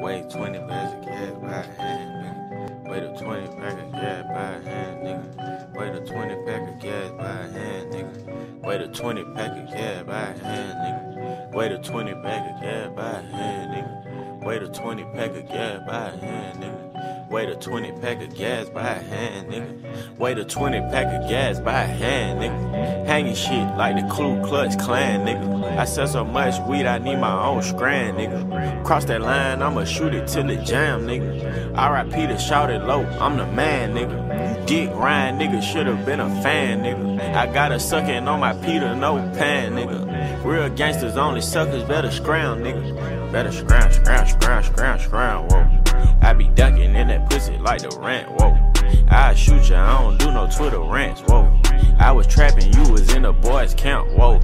weigh 20 bags of gas by hand, nigga. Weigh the 20 pack of gas by hand, nigga. Weigh the 20 pack of gas by hand, nigga. Weigh the 20 pack of gas by hand, nigga. Weigh the 20 pack of gas by hand, nigga. Weigh the 20 pack of gas by hand, nigga. Weigh the 20 pack of gas by hand, nigga. Weigh the 20 pack of gas by hand, nigga. Hanging shit like the Ku Klux Klan, nigga. I sell so much weed, I need my own strand, nigga. Cross that line, I'ma shoot it till it jam, nigga. RIP to shout it low, I'm the man, nigga. Dick Ryan, nigga, should've been a fan, nigga. I got a suckin' on my Peter, no pan, nigga. Real gangsters only suckers, better scrounge, nigga. Better scrounge, scrounge, scrounge, scrounge, scrounge, whoa. I be ducking in that pussy like the rant, whoa. I shoot ya, I don't do no Twitter rants, whoa. I was trapping, you was in the boys' camp, whoa.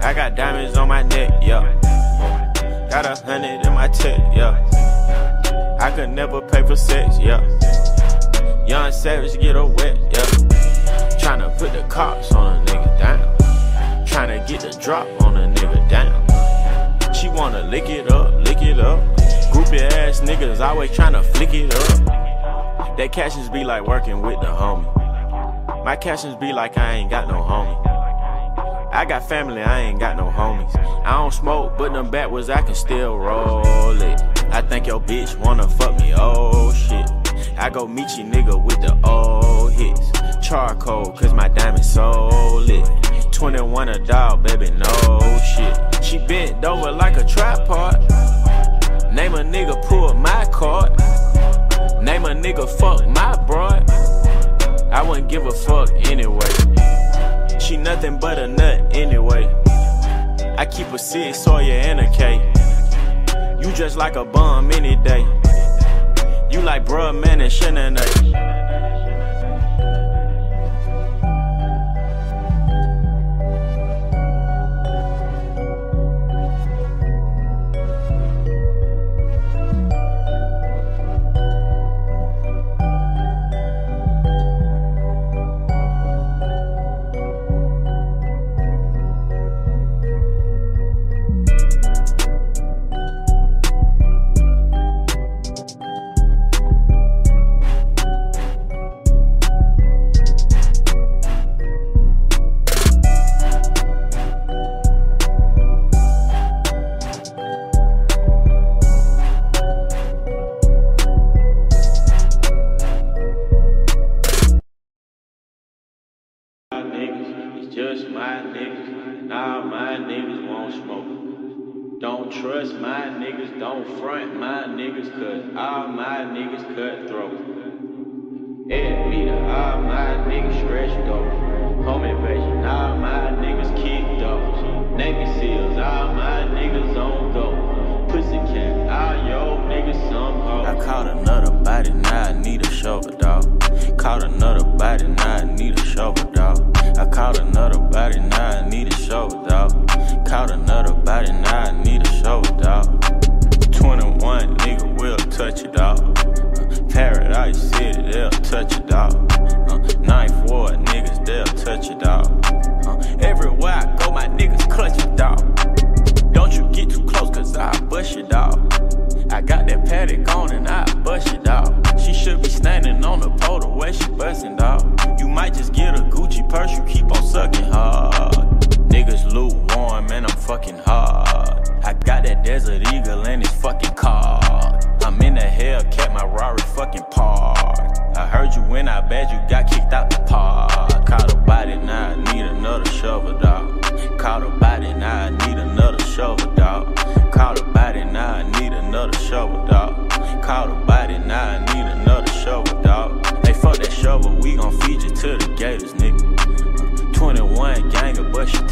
I got diamonds on my neck, yeah. Got a hundred in my tech, yeah. I could never pay for sex, yeah. Young Savage get a wet, yeah. Tryna put the cops on a nigga down. Tryna get the drop on a nigga down. She wanna lick it up, lick it up. Groupie ass niggas always tryna flick it up. That captions be like working with the homie. My captions be like I ain't got no homie. I got family, I ain't got no homies. I don't smoke, but them backwards I can still roll it. I think your bitch wanna fuck me, oh shit. I go meet you nigga with the old hits. Charcoal, cause my diamond so lit. 21 a dog, baby, no shit. She bent over like a tripod. Name a nigga pull my card. Name a nigga fuck my broad. I wouldn't give a fuck anyway. She nothing but a nut anyway. I keep a six, Sawyer, and a K. You just like a bum any day. You like bruh, man, and Shannon. Niggas. Nah, my niggas won't smoke. Don't trust my niggas, don't front my niggas, cause all my niggas cutthroat. Ed Meter, all my niggas stretched up. Home invasion, all my niggas kicked up. Navy SEALs, all my niggas on go. Pussycat, all yo niggas some hoe. I caught another body, now I need a shovel, dog. Caught another body, now I need a shovel, dog. I caught another body, now I need a shovel, dog. Caught another body, now I need a shovel, dog. 21 nigga will touch it, dog. Uh, Paradise City, they'll touch it, dog. Uh, Ninth Ward niggas, they'll touch it, dog.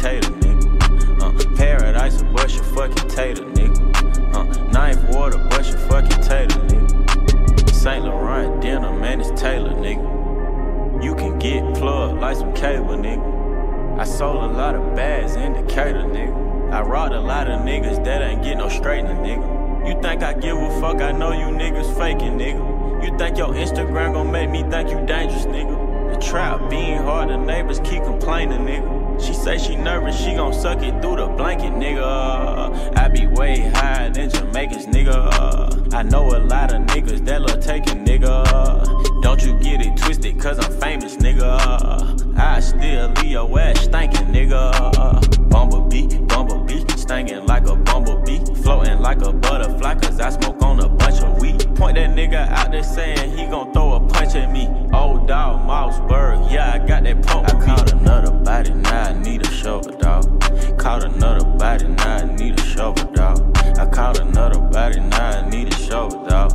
Tater, nigga. Uh, paradise of bush fucking tater, nigga. Uh, ninth water bush fucking tater, nigga. St. Laurent dinner, man, it's Taylor, nigga. You can get plugged like some cable, nigga. I sold a lot of bags, in indicator, nigga. I robbed a lot of niggas that ain't get no straightening, nigga. You think I give a fuck? I know you niggas faking, nigga. You think your Instagram gon' make me think you dangerous, nigga? The trap being hard, the neighbors keep complaining, nigga. She say she nervous, she gon' suck it through the blanket, nigga. I be way higher than Jamaicans, nigga. I know a lot of niggas that love taking, nigga. Don't you get it twisted, cause I'm famous, nigga. I still leave your ass stinking, nigga. Bumblebee, bumblebee, stinking like a bumblebee. Floating like a butterfly, cause I smoke on a bunch of weed. Point that nigga out there saying he gon' throw a punch me. Old dog, Mossberg, yeah, I got that pump. I caught another body, now I need a shovel, dog. Caught another body, now I need a shovel, dog. I caught another body, now I need a shovel, dog.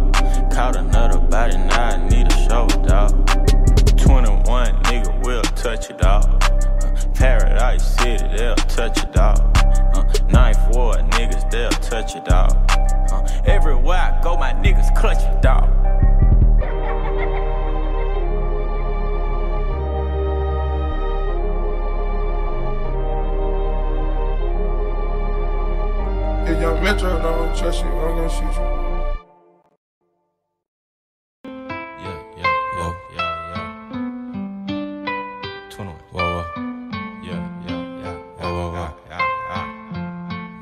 Caught another body, now I need a shovel, dog. 21 nigga will touch it, dog. Uh, Paradise City, they'll touch it, dog. Uh, Ninth Ward niggas, they'll touch it, dog. Uh, everywhere I go, my niggas clutch it, dog. Metro don't trust you, I'm gonna shoot you. Yeah, yeah, yeah, yeah, yeah. 21. Whoa, whoa. Yeah, yeah, yeah. Whoa, whoa, whoa. Yeah, yeah.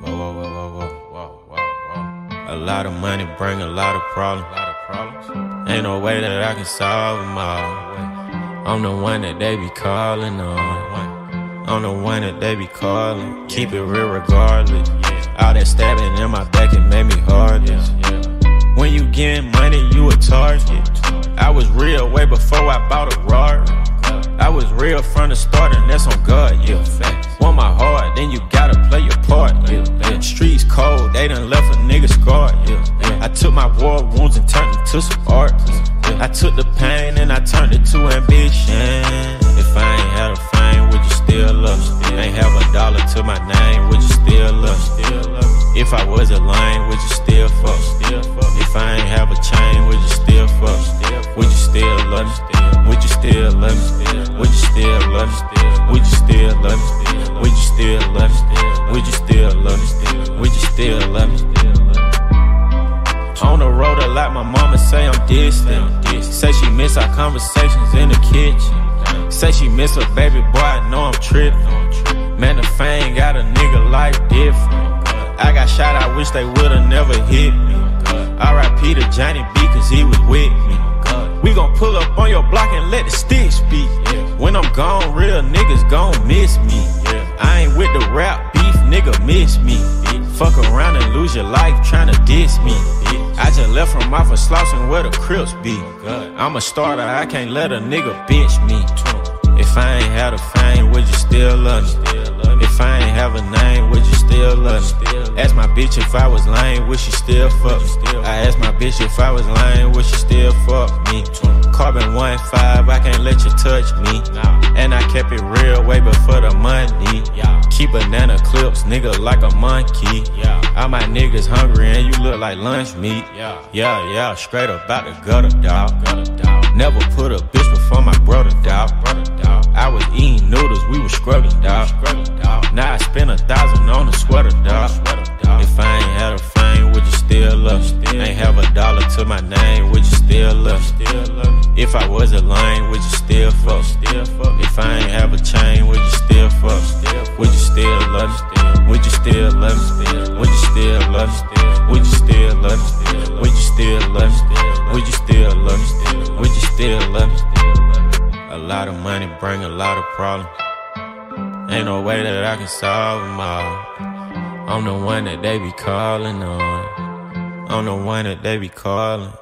Whoa, whoa, whoa, whoa, whoa. Whoa, whoa, whoa. A lot of money bring a lot of problems. A lot of problems. Ain't no way that I can solve them all. I'm the one that they be calling on. I'm the one that they be calling. Keep it real regardless. All that stabbing in my back, it made me heartless. When you getting money, you a target. I was real way before I bought a Rari. I was real from the start, and that's on God, yeah. Want my heart, then you gotta play your part, yeah. yeah. Streets cold, they done left a nigga scarred, yeah. I took my war wounds and turned it to some art. I took the pain and I turned it to ambition. If I ain't had a would you still love me? Ain't have a dollar to my name, would you still love me? If I was a lame, would you still fuck? If I ain't have a chain, would you still fuck? Would you still love me? Would you still love me? Would you still love me? Would you still love me? Would you still love me? Would you still love me? Would you still love me? On the road a lot, my mama say I'm distant. Say she miss our conversations in the kitchen. Say she miss her baby boy, I know I'm tripping. Man, the fame got a nigga life different. I got shot, I wish they would've never hit me. R.I.P. to Johnny B, cause he was with me. We gon' pull up on your block and let the stick speak. When I'm gone, real niggas gon' miss me. I ain't with the rap beef, nigga miss me. Fuck around and lose your life tryna diss me. I just left from off of Slauson where the Crips be. I'm a starter, I can't let a nigga bitch me. If I ain't had a fame, would you still love me? If I ain't have a name, would you still love me? Ask my bitch if I was lame, would she still fuck me? I asked my bitch if I was lame, would she still fuck me? Carbon 1-5, I can't let you touch me. And I kept it real way before the money. Keep banana clips, nigga, like a monkey. All my niggas hungry and you look like lunch meat. Yeah, yeah, yeah straight up out the gutter, dog. Never put a bitch before my brother, dog. I was eating noodles, we was scrubbing, dog. Scrubbing, dog. Now I spend a thousand on a sweater, dog. sweater dog If I ain't a would you still love? Ain't have a dollar to my name, would you still love? If I was a lame, would you still fuck? If I ain't have a chain, would you still fuck? Would you still love? Would you still love? Would you still love? Would you still love? Would you still love? Would you still love? Would you still love? A lot of money bring a lot of problems. Ain't no way that I can solve them all. I'm the one that they be calling on. I'm the one that they be calling.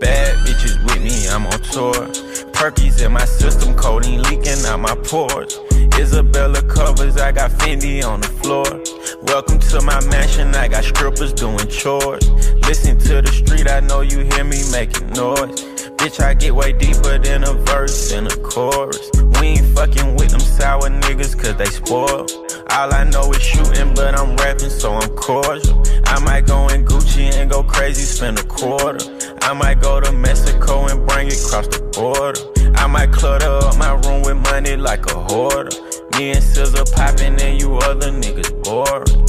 Bad bitches with me, I'm on tour. Perkies in my system, codeine leaking out my pores. Isabella covers, I got Fendi on the floor. Welcome to my mansion, I got strippers doing chores. Listen to the street, I know you hear me making noise. Bitch, I get way deeper than a verse and a chorus. We ain't fucking with them sour niggas, cause they spoil. All I know is shooting, but I'm rapping, so I'm cordial. I might go in Gucci and go crazy, spend a quarter. I might go to Mexico and bring it across the border. I might clutter up my room with money like a hoarder. Me and Scissor popping and you other niggas boring.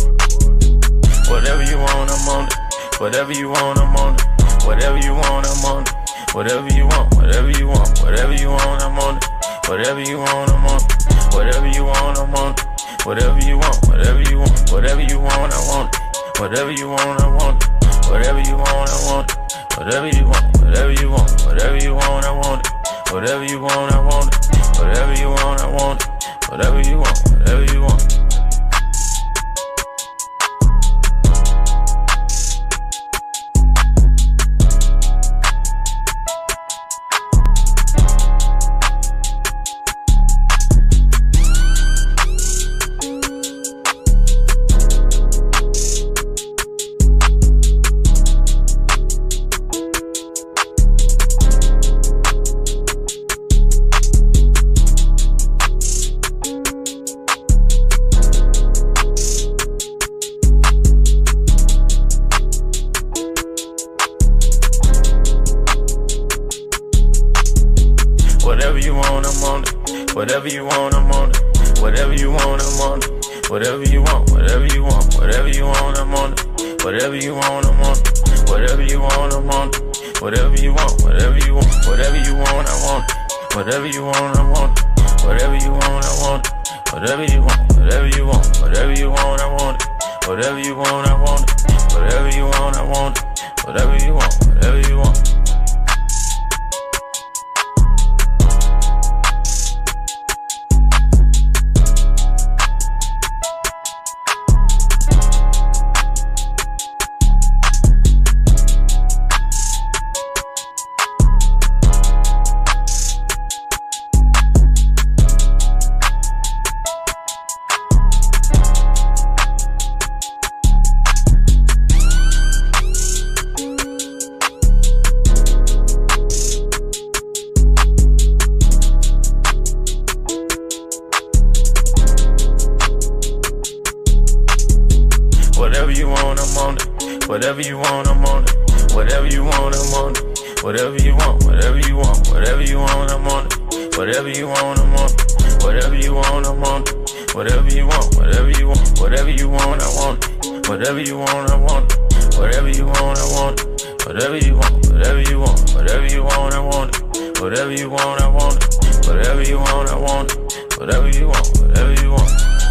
Whatever you want, I'm on it. Whatever you want, I'm on it. Whatever you want, I'm on it. Whatever you want, whatever you want, whatever you want, I'm on it. Whatever you want, I'm on it. Whatever you want, I'm on it. Whatever you want, whatever you want, whatever you want, I want it. Whatever you want, I want it. Whatever you want, I want it. Whatever you want, whatever you want, whatever you want, I want it. Whatever you want, I want it. Whatever you want, I want it. Whatever you want. Whatever you want, I'm on it. Whatever you want, I'm on it. Whatever you want, I'm on it. Whatever you want, whatever you want, whatever you want, I'm on it. Whatever you want, I'm on it. Whatever you want, I'm on it. Whatever you want, whatever you want, whatever you want, I want it. Whatever you want, I want it. Whatever you want, I want it. Whatever you want, whatever you want, whatever you want, I want it. Whatever you want, I want it. Whatever you want, I want it. Whatever you want, whatever you want. Whatever you want, I want it. Whatever you want, I want it. Whatever you want, I want it. Whatever you want, whatever you want.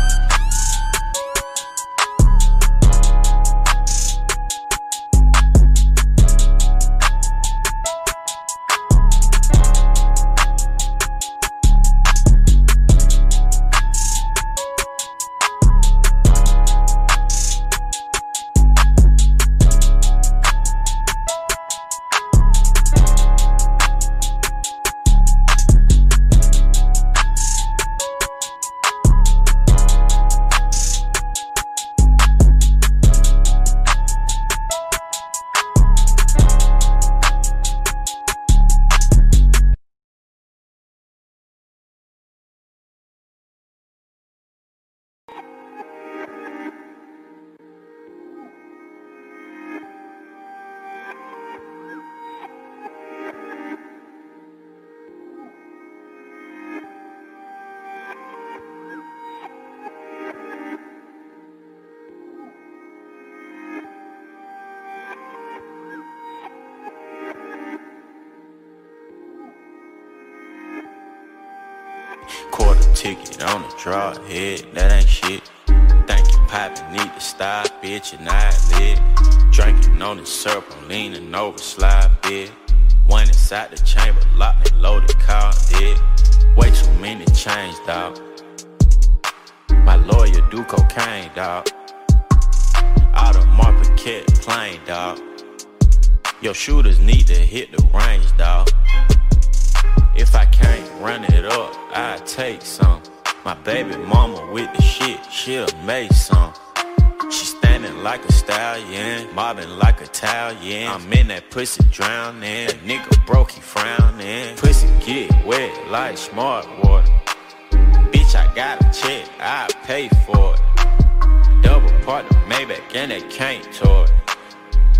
Ticket on the draw head, that ain't shit. Think you poppin', need to stop, bitch, and I lit. Drinking on the syrup, I'm leaning over, slide bit. One inside the chamber, locked and loaded, car dead. Way too many chains, dog. My lawyer do cocaine, dog. Out of Marpaquette plane, dog. Your shooters need to hit the range, dog. If I can't run it up, I take some. My baby mama with the shit, she'll make some. She standing like a stallion, mobbing like a Italian. I'm in that pussy drowning. Nigga broke, he frowning. Pussy get wet like smart water. Bitch, I got a check, I pay for it. Double partner, Maybach, and they can't toy.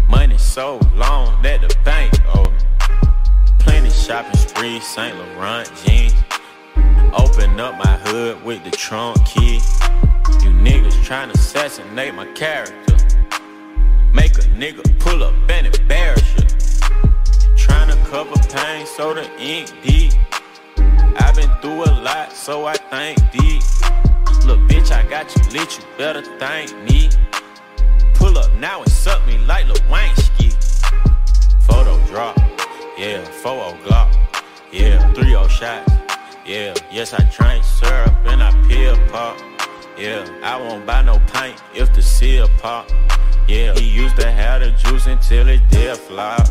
Money so long that the bank shopping spree, St. Laurent jeans. Open up my hood with the trunk key. You niggas tryna assassinate my character. Make a nigga pull up and embarrass you. Tryna cover pain so the ink deep. I've been through a lot, so I think deep. Look, bitch, I got you lit, you better thank me. Pull up now and suck me like ski. Photo drop, yeah, 4 Glock, yeah, 3 shots, yeah. Yes, I drink syrup and I peel pop, yeah. I won't buy no paint if the seal pop, yeah. He used to have the juice until it did flop.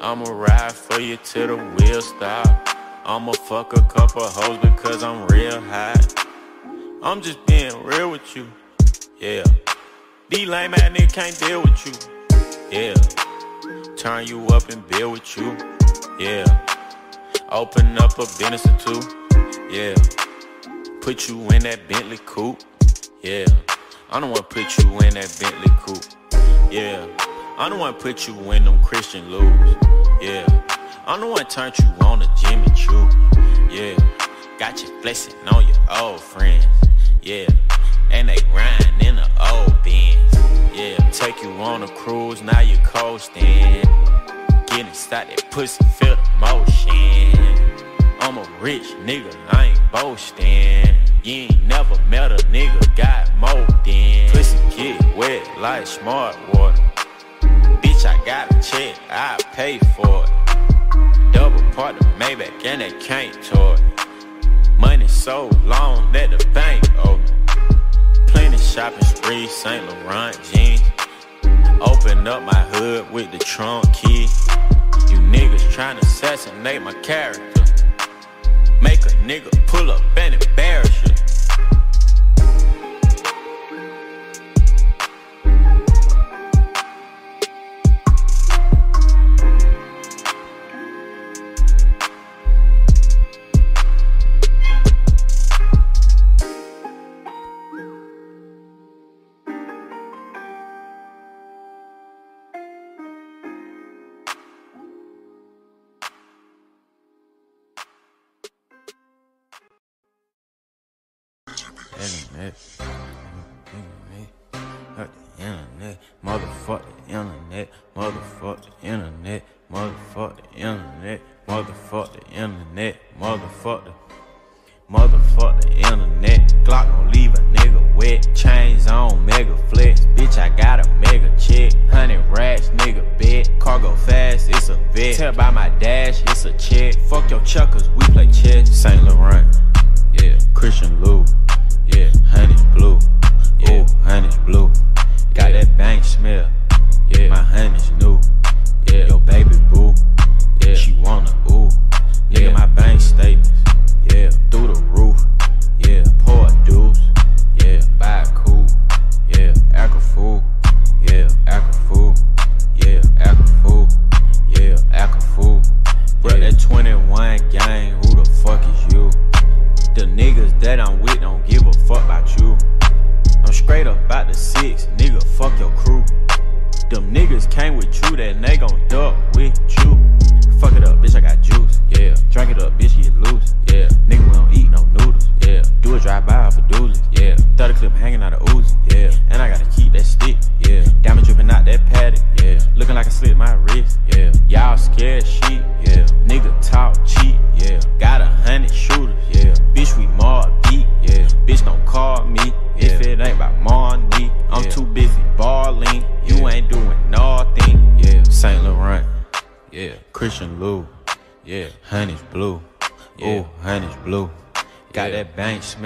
I'ma ride for you till the wheel stop. I'ma fuck a couple hoes because I'm real hot. I'm just being real with you, yeah. These lame ass niggas can't deal with you, yeah. Turn you up and build with you, yeah. Open up a business or two, yeah. Put you in that Bentley coupe, yeah. I don't wanna put you in that Bentley coupe, yeah. I don't wanna put you in them Christian Louis, yeah. I'm the one turned you on to Jimmy Choo, yeah. Got you flexing on your old friends, yeah. And they riding in the old Benz, yeah. Take you on a cruise, now you coasting. Getting that pussy feel the motion. I'm a rich nigga, I ain't boasting. You ain't never met a nigga got more than Pussy get wet like smart water. Bitch, I got a check, I pay for it. Double part the Maybach and they can't toy. Money so long that the bank owe me. Shopping spree, St. Laurent jeans. Open up my hood with the trunk key. You niggas tryna assassinate my character. Make a nigga pull up and embarrass you. Hundred racks, nigga bet. Cargo fast, it's a vet. Tell by my dash, it's a check. Fuck your chuckers, we play chess. Saint Laurent, yeah. Christian Lou, yeah. Honey's blue, yeah. Ooh, honey's blue. Got that bank smell, yeah. My honey's new, Niggas came with you, that they gon' duck with you.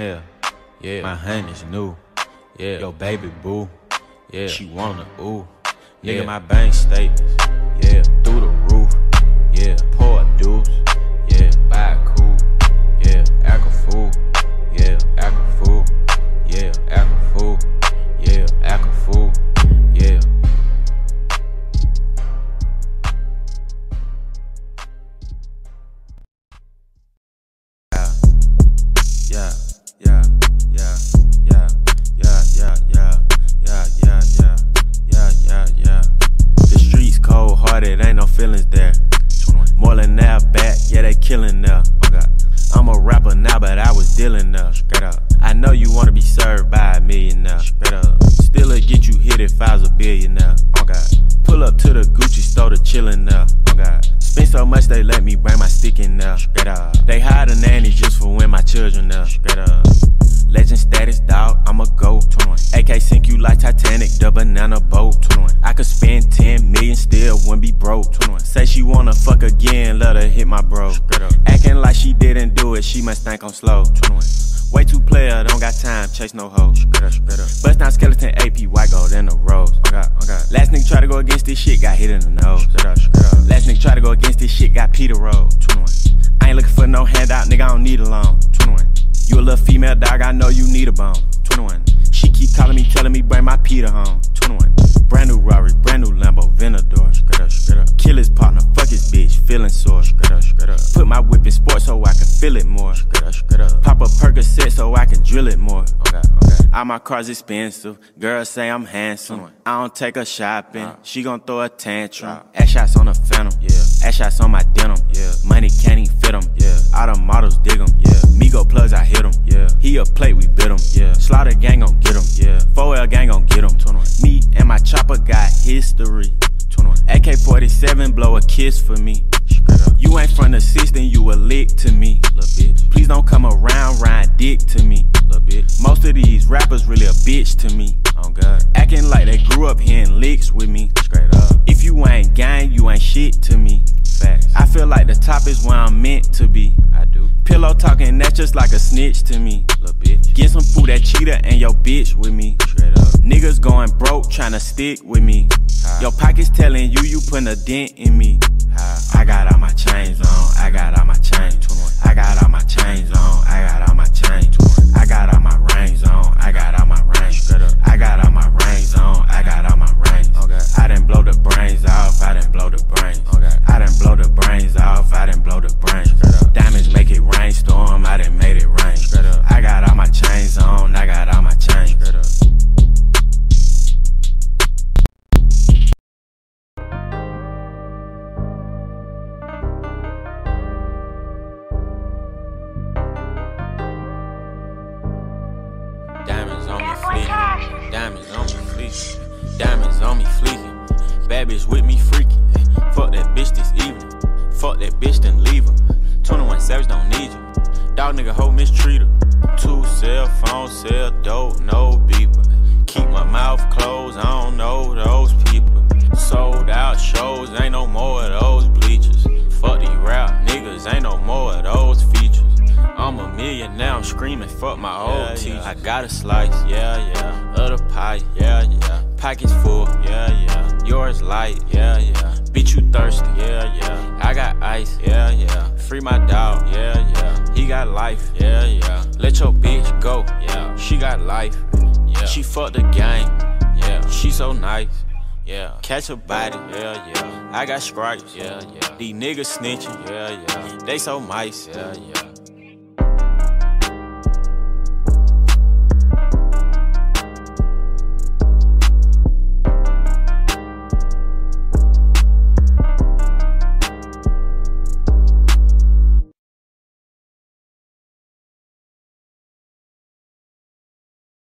Bank yeah. My honey's new, yeah. Yo, baby boo, yeah. She wanna ooh, nigga. My bank statements, yeah. Through the roof, yeah. Pour a deuce, yeah. Buy a cool, yeah. Act a fool, if I was a billionaire. Oh, Pull up to the Gucci store to chillin' there. Oh God. Spend so much they let me bring my stick in there. They hire a nanny just for when my children there. Up. Legend status, dog, I'ma go. 21. AK sink you like Titanic, the banana boat. 21. I could spend 10 million, still wouldn't be broke. 21. Say she wanna fuck again, let her hit my bro. Acting like she didn't do it, she must think I'm slow. 21. Way too player, don't got time, chase no hoes. Bust down skeleton AP, white gold in the rose. Last nigga try to go against this shit, got hit in the nose. Last nigga try to go against this shit, got Peter roll. I ain't looking for no handout, nigga, I don't need a loan. 21. You a little female dog, I know you need a bone. 21. She keep calling me, telling me bring my Peter home. 21. Brand new Rari, brand new Lambo, Venador. Straight up, straight up. Kill his partner, fuck his bitch, feeling sore. Straight up, straight up. Put my whip in sport so I can feel it more. Straight up, straight up. Pop a Percocet so I can drill it more. Oh, okay, okay. All my cars expensive, girls say I'm handsome. I don't take her shopping, she gon' throw a tantrum. Ass shots on the phantom, yeah. Ass shots on my denim, yeah. Money can't even fit them, yeah. All the models dig them, yeah. Migo plugs, I hit them, yeah. He a plate, we bit him, yeah. Slaughter gang gon' get him, yeah. 4L gang gon' get him, 21. Me and my chopper got history. 21. AK 47 blow a kiss for me. You ain't from the system, you a lick to me. Please don't come around, ride dick to me. Bitch. Most of these rappers really a bitch to me. Oh God. Acting like they grew up hearing licks with me. Straight up. If you ain't gang, you ain't shit to me. Facts. I feel like the top is where I'm meant to be. I do. Pillow talking, that's just like a snitch to me. Little bitch. Get some food that cheetah and your bitch with me. Straight up. Niggas going broke, trying to stick with me. Your pockets telling you you putting a dent in me. I got all my chains on, I got all my chains. I got all my chains on, I got all my chains. I got all my rings on, I got all my rings. I got all my rings on, I got all my rings. I didn't blow the brains off, I didn't blow the brains. I didn't blow the brains off, I didn't blow the brains. Diamonds make it rainstorm, I didn't made it rain. I got all my chains on, I got all my chains. Yeah. Of the pie, yeah, yeah. Pockets full, yeah, yeah. Yours light, yeah, yeah. Bitch, you thirsty, yeah, yeah. I got ice, yeah, yeah. Free my dog, yeah, yeah. He got life, yeah, yeah. Let your bitch go, yeah. She got life, yeah. She fucked the gang, yeah. She so nice. Yeah, catch a body, yeah, yeah. I got stripes, yeah, yeah. These niggas snitching, yeah, yeah. They so mice, yeah, yeah.